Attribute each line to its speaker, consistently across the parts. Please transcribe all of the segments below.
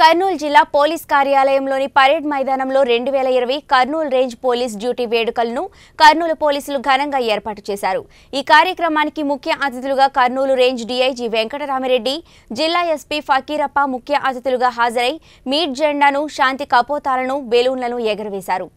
Speaker 1: కర్నూలు జిల్లా police కార్యాలయంలోని parade మైదానంలో రెండు వేల ఇరవై కర్నూలు రేంజ్ పోలీస్ డ్యూటీ వేడుకలను కర్నూలు పోలీసులు ఘనంగా ఏర్పాటు చేశారు. ఈ కార్యక్రమానికి ముఖ్య అతిథులుగా కర్నూలు రేంజ్ డీఐజీ వెంకటరామిరెడ్డి జిల్లా ఎస్పీ ఫకీరప్ప ముఖ్య అతిథులుగా హాజరై మీట్ జెండాను శాంతి కపోతాలను బెలూన్లను ఎగరవేశారు.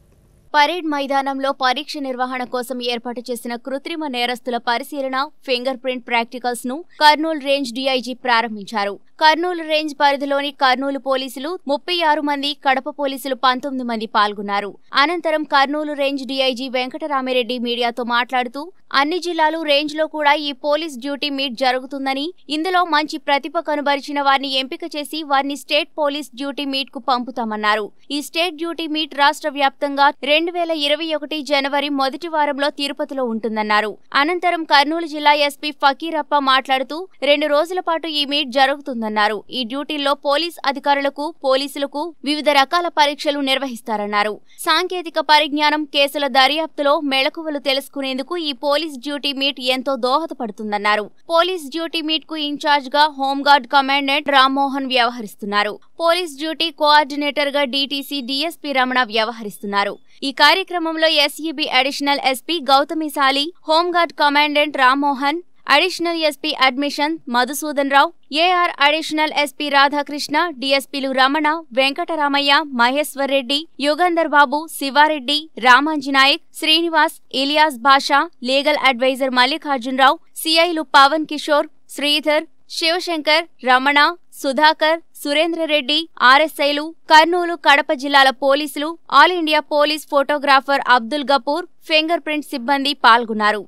Speaker 1: పరేడ్ మైదానంలో పరీక్ష నిర్వహణ కోసం ఏర్పాటు చేసిన కృత్రిమ నేరస్తుల పరిశీలన ఫింగర్ ప్రింట్ ప్రాక్టికల్స్ను కర్నూలు రేంజ్ డీఐజీ ప్రారంభించారు. కర్నూలు రేంజ్ పరిధిలోని కర్నూలు పోలీసులు ముప్పై ఆరు మంది కడప పోలీసులు పంతొమ్మిది మంది పాల్గొన్నారు. అనంతరం కర్నూలు రేంజ్ డీఐజీ వెంకటరామిరెడ్డి మీడియాతో మాట్లాడుతూ అన్ని జిల్లాలు రేంజ్లో కూడా ఈ పోలీస్ డ్యూటీ మీట్ జరుగుతుందని ఇందులో మంచి ప్రతిభ కనుబరిచిన వారిని ఎంపిక చేసి వారిని స్టేట్ పోలీస్ డ్యూటీ మీట్కు పంపుతామన్నారు. ఈ స్టేట్ డ్యూటీ మీట్ రాష్ట్ర వ్యాప్తంగా రెండు రెండు వేల ఇరవై ఒకటి జనవరి మొదటి వారంలో తిరుపతిలో ఉంటుందన్నారు. అనంతరం కర్నూలు జిల్లా ఎస్పీ ఫకీరప్ప మాట్లాడుతూ రెండు రోజుల పాటు ఈ మీట్ జరుగుతుందన్నారు. ఈ డ్యూటీల్లో పోలీస్ అధికారులకు పోలీసులకు వివిధ రకాల పరీక్షలు నిర్వహిస్తారన్నారు. సాంకేతిక పరిజ్ఞానం కేసుల దర్యాప్తులో మెళకువలు తెలుసుకునేందుకు ఈ పోలీస్ డ్యూటీ మీట్ ఎంతో దోహదపడుతుందన్నారు. పోలీస్ డ్యూటీ మీట్కు ఇన్ఛార్జ్గా హోంగార్డ్ కమాండెంట్ రామ్మోహన్ వ్యవహరిస్తున్నారు. పోలీస్ డ్యూటీ కోఆర్డినేటర్గా డీటీసీ డీఎస్పీ రమణ వ్యవహరిస్తున్నారు. ఈ కార్యక్రమంలో SEB additional SP Gouthamisali home guard commandant Rammohan additional SP admission Madhusudan Rao AR additional SP Radhakrishna డీఎస్పీలు Ramana Venkataramaiah Maheshwar Reddy Yugandhar Babu Sivareddy Ramanjanayak Srinivas Ilyas Basha legal advisor Mallikarjunarao సిఐలు పవన్ కిషోర్ శ్రీధర్ శివశంకర్ రమణ సుధాకర్ సురేంద్రరెడ్డి ఆర్ఎస్ఐలు కర్నూలు కడప జిల్లాల పోలీసులు all India police photographer Abdul Gafoor finger print సిబ్బంది పాల్గొన్నారు.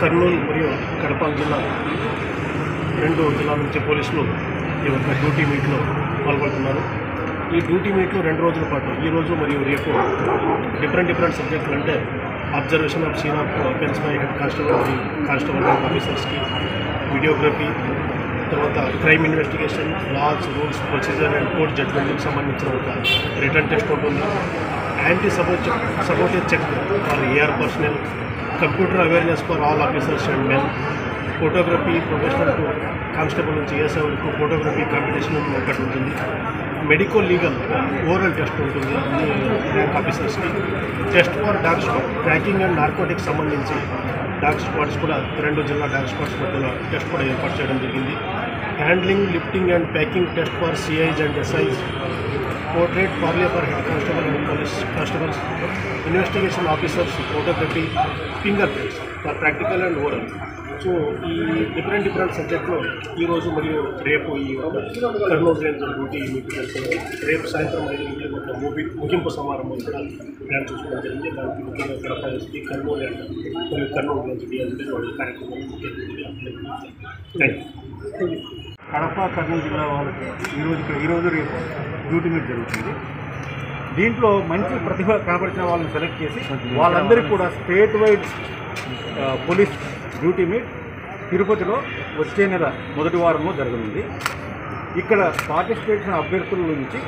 Speaker 2: కర్నూలు మరియు కడప జిల్లా రెండు జిల్లాల నుంచి పోలీసులు ఈ యొక్క డ్యూటీ మీట్లో పాల్గొంటున్నారు. ఈ డ్యూటీ మీట్లు రెండు రోజుల పాటు ఈ రోజు మరియు రేపు. డిఫరెంట్ డిఫరెంట్ సబ్జెక్టులు అంటే observation of scene of offence by head constable constable ఆఫీసర్స్కి videography తర్వాత crime investigation laws rules procedure and court జడ్జ్మెంట్కి సంబంధించిన ఒక రిటర్న్ టెస్ట్ ఉంటుంది anti support supportive check for AR personnel computer awareness for all officers and men photography professional to constable నుంచి ఏసే వరకు photography competition ఒకటి ఉంటుంది. Medico legal oral test ఉంటుంది. Rank ఆఫీసర్స్కి. Test for dog spot tracking and narcotics సంబంధించి dog spots కూడా రెండు జిల్లా డాగ్ స్పాట్స్ మధ్యలో టెస్ట్ కూడా ఏర్పాటు చేయడం జరిగింది. Handling lifting and packing test for CIs and SIs portrait parle for head constable and police constables investigation officers photography finger prints for practical and oral so ఈ different different సబ్జెక్టులో ఈరోజు మరియు రేపు ఈ కర్నూలు రేంజ్ డ్యూటీ మీకు జరుగుతుంది. రేపు సాయంత్రం ఐదు గంటలకు ఒక మూవీ ముగింపు సమారంభం కూడా ప్లాన్ చూసుకోవడం జరిగింది. దానికి ముఖ్యంగా కడప ఎస్పీ కర్నూలు అండ్ మరియు కర్నూలు రేంజ్ డిఎస్పీ వాళ్ళ కార్యక్రమం థ్యాంక్ యూ కడప కర్నూలు జిల్లా వాళ్ళకి ఈరోజు ఇక్కడ ఈరోజు రేపు డ్యూటీ మీట్ జరుగుతుంది. దీంట్లో మంచి ప్రతిభ కనబరిచిన వాళ్ళని సెలెక్ట్ చేసి వాళ్ళందరికీ కూడా state wide police duty meet తిరుపతిలో వచ్చే నెల మొదటి వారంలో జరగనుంది. ఇక్కడ పార్టిసిపేట్ చేసిన అభ్యర్థుల నుంచి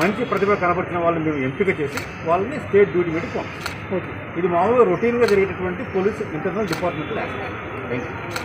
Speaker 2: మంచి ప్రతిభ కనబరిచిన వాళ్ళని మేము ఎంపిక చేసి వాళ్ళని స్టేట్ డ్యూటీ మీట్కి పంపిస్తాం ఇది మామూలుగా రొటీన్గా జరిగేటటువంటి police internal department thank you